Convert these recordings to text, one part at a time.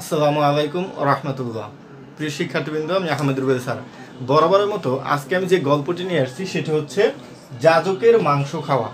আসসালামু আলাইকুম রহমতুল্লাহ। প্রিয় শিক্ষার্থীবৃন্দ, আমি আহমেদ রুবেল স্যার। বরাবরের মতো আজকে আমি যে গল্পটি নিয়ে আসছি, সেটি হচ্ছে যাজকের মাংস খাওয়া।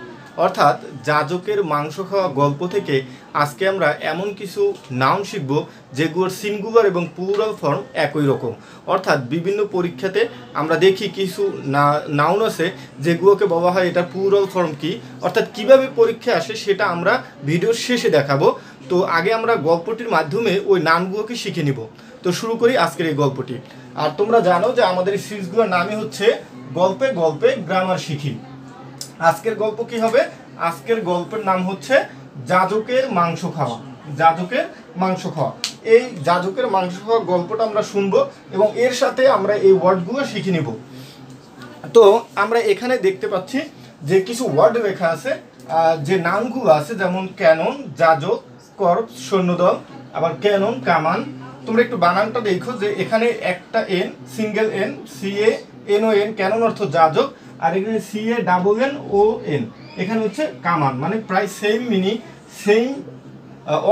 অর্থাৎ যাজকের মাংস খাওয়া গল্প থেকে আজকে আমরা এমন কিছু নাউন শিখব, যেগুলোর সিঙ্গুলার এবং প্লুরাল ফর্ম একই রকম। অর্থাৎ বিভিন্ন পরীক্ষাতে আমরা দেখি কিছু না, নাউন আছে, যেগুলোকে বলা হয় এটা প্লুরাল ফর্ম কি। অর্থাৎ কীভাবে পরীক্ষা আসে সেটা আমরা ভিডিওর শেষে দেখাবো। তো আগে আমরা গল্পটির মাধ্যমে ওই নামগুলোকে শিখে নিব। তো শুরু করি আজকের এই গল্পটি। আর তোমরা জানো যে আমাদের এই সিরিজগুলোর নামই হচ্ছে গল্পে গল্পে গ্রামার শিখি। আজকের গল্প কি হবে? আজকের গল্পের নাম হচ্ছে যাজকের মাংস খাওয়া। যাজকের মাংস খাওয়া। এই যাজকের মাংস খাওয়া গল্পটা আমরা শুনব এবং এর সাথে আমরা এই ওয়ার্ডগুলো শিখে নিব। তো আমরা এখানে দেখতে পাচ্ছি যে কিছু ওয়ার্ড লেখা আছে যে নামগুলো আছে যেমন ক্যানন, যাজক করপ সৈন্যদল, আবার ক্যানন, কামান। তোমরা একটু বানানটা দেখো যে এখানে একটা N single N C A N O N canon অর্থ যাজক, আর এখানে C A double N O N এখানে হচ্ছে কামান মানে প্রায় সেম মিনি সেম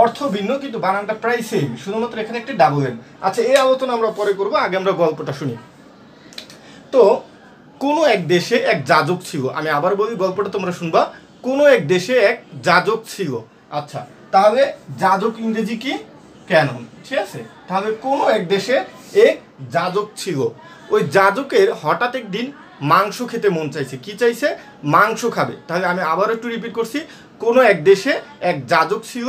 অর্থ ভিন্ন, কিন্তু বানানটা প্রায় সেম শুধুমাত্র এখানে একটি ডাবল এন আচ্ছা এই আলোচনা আমরা পরে করব, আগে আমরা গল্পটা শুনি। তো, কোনো এক দেশে এক যাজক ছিল। আমি আবার বলি, গল্পটা তোমরা শুনবা। কোনো এক দেশে এক যাজক ছিল। আচ্ছা তাহলে যাজক ইংরেজি কি? কেন ঠিক আছে? তাহলে কোনো এক দেশে এক যাজক ছিল। ওই যাজকের হঠাৎ একদিন মাংস খেতে মন চাইছে। কি চাইছে? মাংস খাবে। তাহলে আমি আবার একটু রিপিট করছি। কোনো এক দেশে এক যাজক ছিল,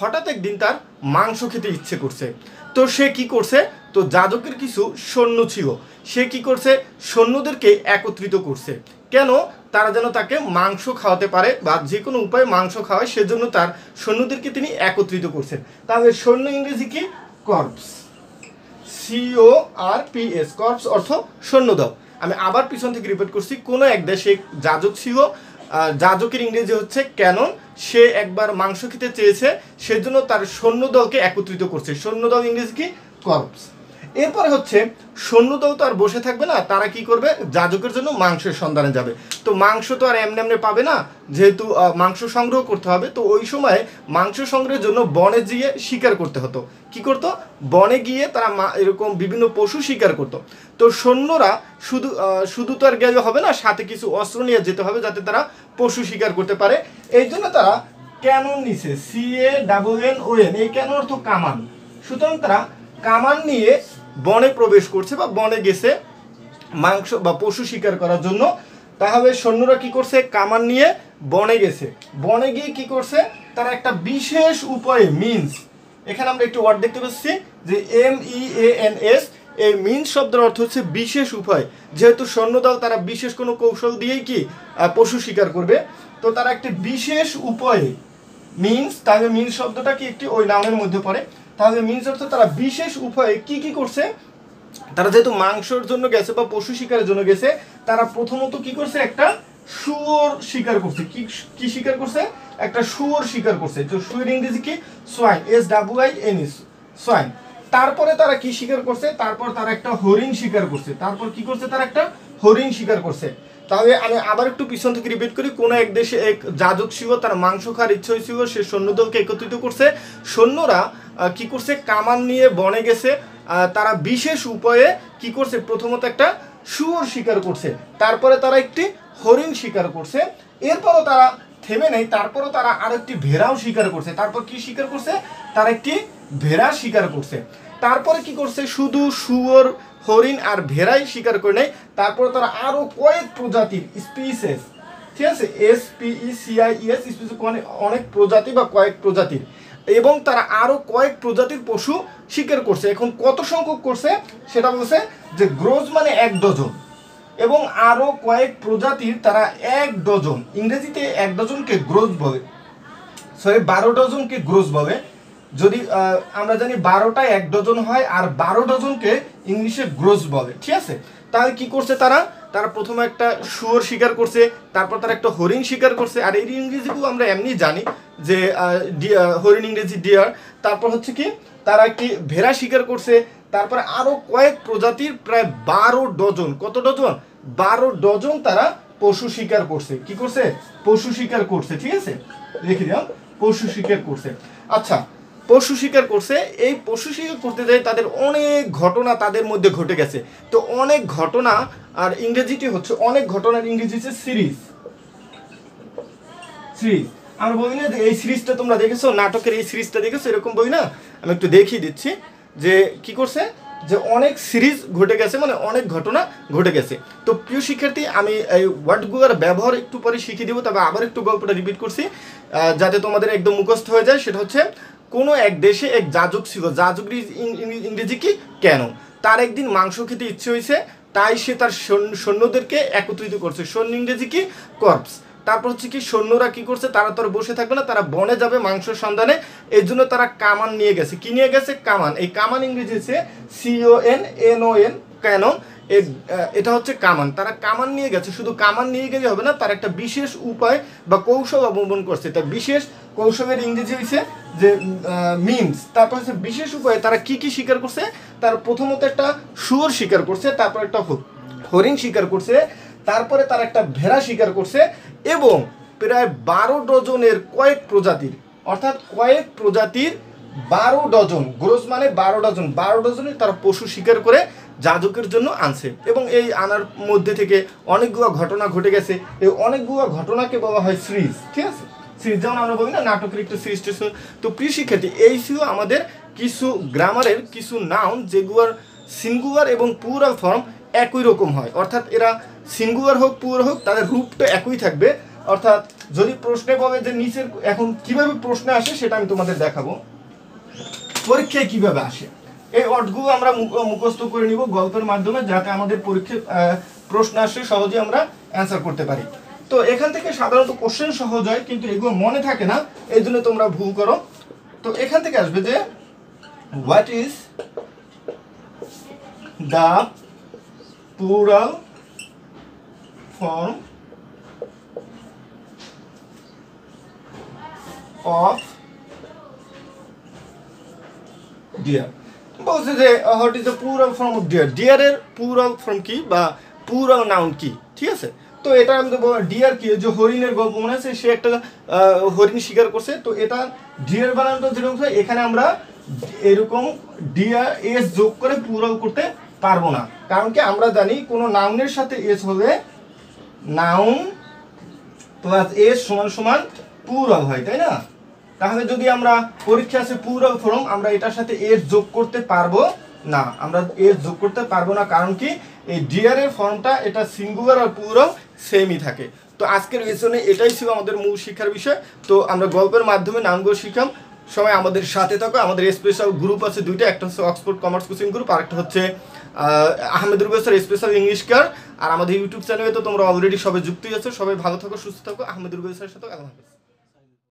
হঠাৎ একদিন তার মাংস খেতে ইচ্ছে করছে। তো সে কি করছে? তো যাজকের কিছু সৈন্য ছিল। সে কি করছে? সৈন্যদেরকে একত্রিত করছে। কেন? তারা যেন তাকে মাংস খাওয়াতে পারে বা যে কোনো উপায়ে মাংস খাওয়ায় সেজন্য তার সৈন্যদেরকে তিনি একত্রিত করছেন। তাহলে সৈন্য ইংরেজি কি? Corps C O R P S corps অর্থ সৈন্যদল আমি আবার পিছন থেকে রিপিট করছি কোনো এক দেশে যাজক আহ, যাজকের ইংরেজি হচ্ছে ক্যানন সে একবার মাংস খেতে চেয়েছে সেজন্য তার সৈন্যদলকে একত্রিত করছে। সৈন্যদল ইংরেজি কি? কর্পস এরপরে হচ্ছে সৈন্যদল তো আর বসে থাকবে না, তারা কি করবে? যাজকের জন্য মাংসের সন্ধানে যাবে। তো মাংস তো আর এমনি এমনি পাবে না, যেহেতু মাংস সংগ্রহ করতে হবে, তো ওই সময় মাংস সংগ্রহের জন্য বনে গিয়ে শিকার করতে হতো। কি করতো? বনে গিয়ে তারা এরকম বিভিন্ন পশু শিকার করতো। তো সৈন্যরা শুধু শুধু তো আর গেলে হবে না, সাথে কিছু অস্ত্র নিয়ে যেতে হবে যাতে তারা পশু শিকার করতে পারে। এই জন্য তারা ক্যানন নিছে C A double N O N এই ক্যানন অর্থ কামান। সুতরাং তারা কামান নিয়ে বনে প্রবেশ করছে বা বনে গেছে মাংস বা পশু শিকার করার জন্য। তাহলে সৈন্যরা কি করছে? কামান নিয়ে বনে গেছে। বনে গিয়ে কি করছে? তারা একটা বিশেষ উপায়ে মিন্স এখানে আমরা একটু ওয়ার্ড দেখতে পাচ্ছি যে M E A N S এই মিন্স শব্দের অর্থ হচ্ছে বিশেষ উপায়। যেহেতু সৈন্যদল তারা বিশেষ কোনো কৌশল দিয়েই কি পশু শিকার করবে, তো তারা একটি বিশেষ উপায়ে মিন্স তাহলে মিন্স শব্দটা কি একটি ওই নামের মধ্যে পড়ে। তাহলে মিন্স অর্থ তারা বিশেষ উপায়ে কি কি করছে? তারা যেহেতু মাংসের জন্য গেছে বা পশু শিকারের জন্য গেছে, তারা প্রথমত কি করছে? একটা শুয়োর শিকার করছে। কি কি শিকার করছে? একটা শুয়োর শিকার করছে। তো শুয়োর ইংরেজি কি? Swine S W I N S swine তারপরে তারা কি শিকার করছে? তারপর তারা একটা হরিণ শিকার করছে। তারপর কি করছে? তারা একটা হরিণ শিকার করছে। তাহলে আমি আবার একটু পিছন থেকে রিপিট করি। কোনো এক দেশে এক যাজক ছিল তার মাংস খাওয়ার ইচ্ছে হয়েছিল, সে সৈন্যদলকে একত্রিত করছে। সৈন্যরা কি করছে? কামান নিয়ে বনে গেছে। তারা বিশেষ উপায়ে কি করছে? প্রথমত একটা শুয়োর শিকার করছে। তারপরে তারা একটি হরিণ শিকার করছে। এরপরও তারা থেমে নেই। তারপরও তারা আরেকটি ভেড়াও শিকার করছে। তারপর কি শিকার করছে? তারা একটি ভেড়া শিকার করছে। তারপরে কি করছে? শুধু শুয়োর, হরিণ আর ভেড়াই শিকার করে নেয়। তারপরে তারা আরও কয়েক প্রজাতির স্পিসেস ঠিক আছে? S P E C I S species অনেক প্রজাতি বা কয়েক প্রজাতির। এবং তারা আরও কয়েক প্রজাতির পশু শিকার করছে। এখন কত সংখ্যক করছে? সেটা বলছে যে গ্রোজ মানে এক ডজন। এবং আরও কয়েক প্রজাতির তারা এক ডজন। ইংরেজিতে এক ডজনকে গ্রোজ বলে। সরি, বারো ডজনকে গ্রোজ বলে। যদি আমরা জানি বারোটা এক ডজন হয় আর বারো ডজনকে ইংলিশে গ্রোস বলে, ঠিক আছে? তাহলে কি করছে তারা? তারা প্রথমে একটা শুয়োর শিকার করছে, তারপর তারা একটা হরিণ শিকার করছে, আর এই ইংরেজিগুলো আমরা এমনি জানি যে হরিণ ইংরেজি ডিয়ার। তারপর হচ্ছে কি? তারা কি ভেড়া শিকার করছে, তারপরে আরও কয়েক প্রজাতির প্রায় বারো ডজন, কত ডজন? বারো ডজন তারা পশু শিকার করছে। কি করছে? পশু শিকার করছে, ঠিক আছে? রেখে দিলাম পশু শিকার করছে। আচ্ছা পশু শিকার করছে, এই পশু শিকার করতে যাই তাদের অনেক ঘটনা তাদের মধ্যে ঘটে গেছে। তো অনেক ঘটনা আর ইংরেজিটি হচ্ছে, অনেক ঘটনার ইংরেজি হচ্ছে সিরিজ। সিরিজ। আমরা বলি না এই সিরিজটা তোমরা দেখেছ, নাটকের এই সিরিজটা দেখেছ, এরকম বই না। আমি একটু দেখিয়ে দিচ্ছি যে কি করছে, যে অনেক সিরিজ ঘটে গেছে মানে অনেক ঘটনা ঘটে গেছে। তো প্রিয় শিক্ষার্থী, আমি এই ওয়ার্ডগুলোর ব্যবহার একটু পরে শিখিয়ে দেবো, তবে আবার একটু গল্পটা রিপিট করছি। যাতে তোমাদের একদম মুখস্থ হয়ে যায়, সেটা হচ্ছে কোনো এক দেশে এক যাজক ছিল। যাজকের ইংরেজি কি? কেন? তার একদিন মাংস খেতে ইচ্ছে হয়েছে, তাই সে তার সৈন্য- সৈন্যদেরকে একত্রিত করছে। সৈন্য ইংরেজি কি? কর্পস। তারপর হচ্ছে কি, সৈন্যরা কি করছে? তারা তো বসে থাকবে না, তারা বনে যাবে মাংসের সন্ধানে। এই জন্য তারা কামান নিয়ে গেছে। কি নিয়ে গেছে? কামান। এই কামান ইংরেজি হচ্ছে C O N N O N cannon এটা হচ্ছে কামান। তারা কামান নিয়ে গেছে। শুধু কামান নিয়ে গেলে হবে না, তার একটা বিশেষ উপায় বা কৌশল অবলম্বন করছে। তার বিশেষ কৌশলের ইংরেজি হয়েছে যে মিমস তারপর হচ্ছে বিশেষ উপায়ে তারা কি কি শিকার করছে? তার প্রথমত একটা শুয়োর শিকার করছে, তারপর একটা হরিণ শিকার করছে, তারপরে তার একটা ভেড়া শিকার করছে এবং প্রায় বারো ডজনের কয়েক প্রজাতির, অর্থাৎ কয়েক প্রজাতির বারো ডজন গ্রোস মানে বারো ডজন, বারো ডজনের তারা পশু শিকার করে যাজকের জন্য আনছে। এবং এই আনার মধ্যে থেকে অনেকগুলো ঘটনা ঘটে গেছে। এই অনেকগুলো ঘটনাকে বলা হয় সিরিজ, ঠিক আছে? সিরিজ যেমন আমরা বলি না, নাটকের একটা সিরিজ। তো প্রিয় শিক্ষার্থী এই ছিল আমাদের কিছু গ্রামারের কিছু নাউন যেগুলোর সিঙ্গুলার এবং পুরাল ফর্ম একই রকম হয়। অর্থাৎ এরা সিঙ্গুলার হোক পুর হোক, তাদের রূপটা একই থাকবে। অর্থাৎ যদি প্রশ্নে বলে যে নিচের এখন কীভাবে প্রশ্নে আসে সেটা আমি তোমাদের দেখাবো। পরীক্ষায় কীভাবে আসে? এই অর্থগুলো আমরা মুখ- মুখস্থ করে নিব গল্পের মাধ্যমে যাতে আমাদের পরীক্ষায় আহ, প্রশ্ন আসে সহজে আমরা অ্যান্সার করতে পারি। তো এখান থেকে সাধারণত কোশ্চেন সহজ হয় কিন্তু এগুলো মনে থাকে না এই জন্য তোমরা ভুল করো। তো এখান থেকে আসবে যে what is the plural form of deer? বলছে যে what is the plural form of deer ডিয়ারের plural form কি বা প্লুরাল নাউন কি? ঠিক আছে? তো এটা আমি ডিয়ার কি? যে হরিণের গল্প মনে আছে, সে একটা হরিণ শিকার করছে, তো এটা ডিয়ার বানানোটা যেরকম এখানে আমরা এরকম ডিয়ার এস যোগ করে প্লুরাল করতে পারব না। কারণ কি, আমরা জানি কোনো নাউনের সাথে এস হলে নাউন প্লাস এস সমান সমান প্লুরাল হয়, তাই না? তাহলে যদি আমরা পরীক্ষা আছে প্লুরাল ফর্ম আমরা এটার সাথে এর যোগ করতে পারব? না আমরা এর যোগ করতে পারব না কারণ কি? এই ডিয়ার এর ফর্মটা এটা সিঙ্গুলার আর প্লুরাল সেমই থাকে। তো আজকের লেসনে এটাই ছিল আমাদের মূল শিক্ষার বিষয়। তো আমরা গল্পের মাধ্যমে নামগুলো শিখাম। সবাই আমাদের সাথে থাকো। আমাদের স্পেশাল গ্রুপ আছে দুইটা একটা হচ্ছে অক্সফোর্ড কমার্স কোচিং গ্রুপ আর একটা হচ্ছে আহ, আহমেদ স্পেশাল ইংলিশ কার আর আমাদের ইউটিউব চ্যানেলে তো তোমরা অলরেডি সবাই যুক্তই আছো। সবাই ভালো থাকো সুস্থ থাকো। আহমেদ রুবেসের সাথে আল্লাহ